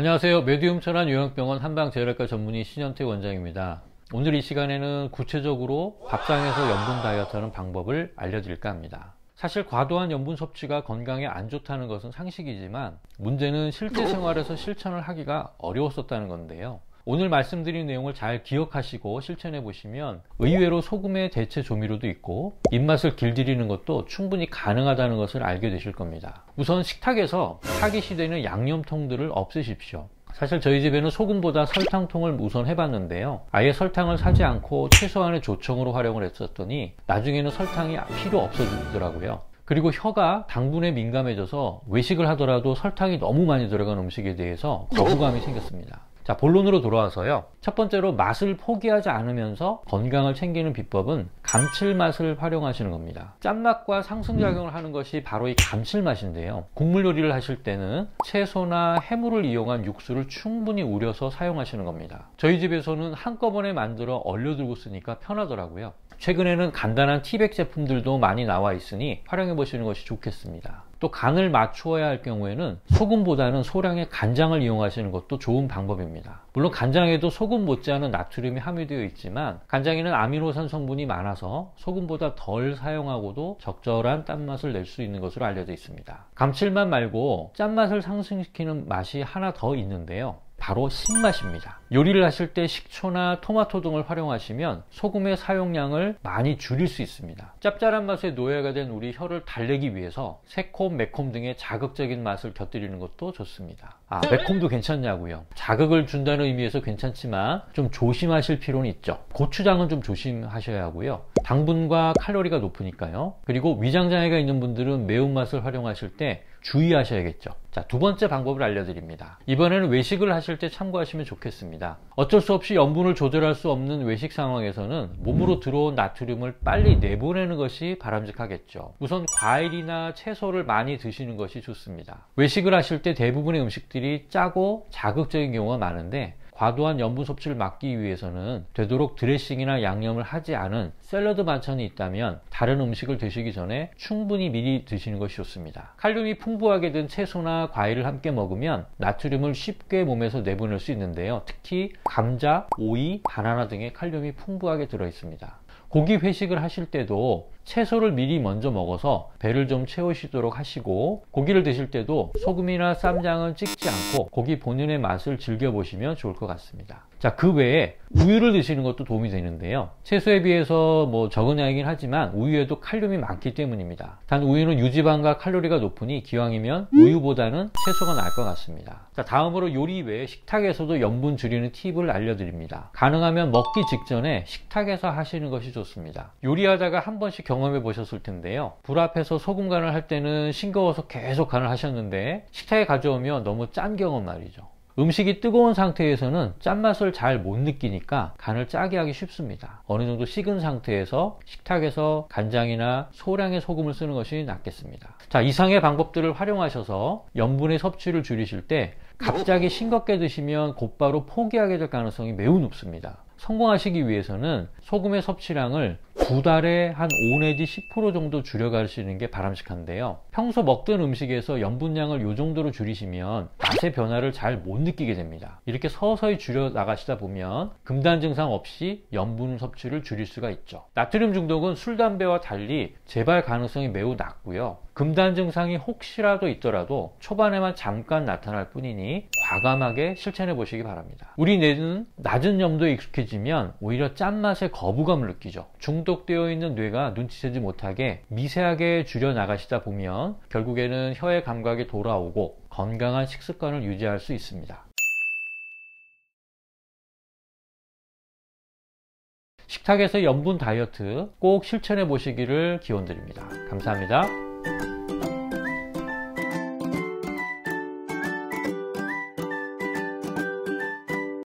안녕하세요. 메디움 천안 요양병원 한방재활과 전문의 신현태 원장입니다. 오늘 이 시간에는 구체적으로 밥상에서 염분 다이어트 하는 방법을 알려드릴까 합니다. 사실 과도한 염분 섭취가 건강에 안 좋다는 것은 상식이지만 문제는 실제 생활에서 실천을 하기가 어려웠었다는 건데요. 오늘 말씀드린 내용을 잘 기억하시고 실천해 보시면 의외로 소금의 대체 조미료도 있고 입맛을 길들이는 것도 충분히 가능하다는 것을 알게 되실 겁니다. 우선 식탁에서 타기 시대는 양념통들을 없애십시오. 사실 저희 집에는 소금보다 설탕통을 우선 해봤는데요. 아예 설탕을 사지 않고 최소한의 조청으로 활용을 했었더니 나중에는 설탕이 필요 없어지더라고요. 그리고 혀가 당분에 민감해져서 외식을 하더라도 설탕이 너무 많이 들어간 음식에 대해서 거부감이 생겼습니다. 자, 본론으로 돌아와서요. 첫 번째로 맛을 포기하지 않으면서 건강을 챙기는 비법은 감칠맛을 활용하시는 겁니다. 짠맛과 상승작용을 하는 것이 바로 이 감칠맛인데요. 국물 요리를 하실 때는 채소나 해물을 이용한 육수를 충분히 우려서 사용하시는 겁니다. 저희 집에서는 한꺼번에 만들어 얼려두고 쓰니까 편하더라고요. 최근에는 간단한 티백 제품들도 많이 나와 있으니 활용해 보시는 것이 좋겠습니다. 또 간을 맞추어야 할 경우에는 소금보다는 소량의 간장을 이용하시는 것도 좋은 방법입니다. 물론 간장에도 소금 못지않은 나트륨이 함유되어 있지만 간장에는 아미노산 성분이 많아서 소금보다 덜 사용하고도 적절한 짠맛을 낼 수 있는 것으로 알려져 있습니다. 감칠맛 말고 짠맛을 상승시키는 맛이 하나 더 있는데요. 바로 신맛입니다. 요리를 하실 때 식초나 토마토 등을 활용하시면 소금의 사용량을 많이 줄일 수 있습니다. 짭짤한 맛의 노예가 된 우리 혀를 달래기 위해서 새콤, 매콤 등의 자극적인 맛을 곁들이는 것도 좋습니다. 아, 매콤도 괜찮냐고요? 자극을 준다는 의미에서 괜찮지만 좀 조심하실 필요는 있죠. 고추장은 좀 조심하셔야 하고요. 당분과 칼로리가 높으니까요. 그리고 위장장애가 있는 분들은 매운맛을 활용하실 때 주의하셔야겠죠. 자, 두 번째 방법을 알려드립니다. 이번에는 외식을 하실 때 참고하시면 좋겠습니다. 어쩔 수 없이 염분을 조절할 수 없는 외식 상황에서는 몸으로 들어온 나트륨을 빨리 내보내는 것이 바람직하겠죠. 우선 과일이나 채소를 많이 드시는 것이 좋습니다. 외식을 하실 때 대부분의 음식들이 짜고 자극적인 경우가 많은데 과도한 염분 섭취를 막기 위해서는 되도록 드레싱이나 양념을 하지 않은 샐러드 반찬이 있다면 다른 음식을 드시기 전에 충분히 미리 드시는 것이 좋습니다. 칼륨이 풍부하게 든 채소나 과일을 함께 먹으면 나트륨을 쉽게 몸에서 내보낼 수 있는데요. 특히 감자, 오이, 바나나 등의 칼륨이 풍부하게 들어 있습니다. 고기 회식을 하실 때도 채소를 미리 먼저 먹어서 배를 좀 채우시도록 하시고 고기를 드실 때도 소금이나 쌈장은 찍지 않고 고기 본연의 맛을 즐겨보시면 좋을 것 같습니다. 자, 그 외에 우유를 드시는 것도 도움이 되는데요. 채소에 비해서 뭐 적은 양이긴 하지만 우유에도 칼륨이 많기 때문입니다. 단 우유는 유지방과 칼로리가 높으니 기왕이면 우유보다는 채소가 나을 것 같습니다. 자, 다음으로 요리 외에 식탁에서도 염분 줄이는 팁을 알려드립니다. 가능하면 먹기 직전에 식탁에서 하시는 것이 좋습니다. 요리하다가 한 번씩 경 험해 보셨을 텐데요. 불 앞에서 소금 간을 할 때는 싱거워서 계속 간을 하셨는데 식탁에 가져오면 너무 짠 경험 말이죠. 음식이 뜨거운 상태에서는 짠맛을 잘 못 느끼니까 간을 짜게 하기 쉽습니다. 어느 정도 식은 상태에서 식탁에서 간장이나 소량의 소금을 쓰는 것이 낫겠습니다. 자, 이상의 방법들을 활용하셔서 염분의 섭취를 줄이실 때 갑자기 싱겁게 드시면 곧바로 포기하게 될 가능성이 매우 높습니다. 성공하시기 위해서는 소금의 섭취량을 두 달에 한 5 내지 10% 정도 줄여가시는 게 바람직한데요. 평소 먹던 음식에서 염분량을 이 정도로 줄이시면 맛의 변화를 잘 못 느끼게 됩니다. 이렇게 서서히 줄여 나가시다 보면 금단 증상 없이 염분 섭취를 줄일 수가 있죠. 나트륨 중독은 술, 담배와 달리 재발 가능성이 매우 낮고요. 금단 증상이 혹시라도 있더라도 초반에만 잠깐 나타날 뿐이니 과감하게 실천해 보시기 바랍니다. 우리 뇌는 낮은 염도에 익숙해지면 오히려 짠맛에 거부감을 느끼죠. 중독 되어 있는 뇌가 눈치채지 못하게 미세하게 줄여 나가시다 보면 결국에는 혀의 감각이 돌아오고 건강한 식습관을 유지할 수 있습니다. 식탁에서 염분 다이어트 꼭 실천해 보시기를 기원드립니다. 감사합니다.